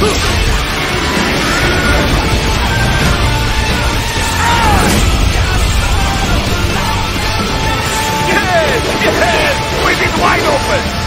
Yes! Yes! With it! We've wide open!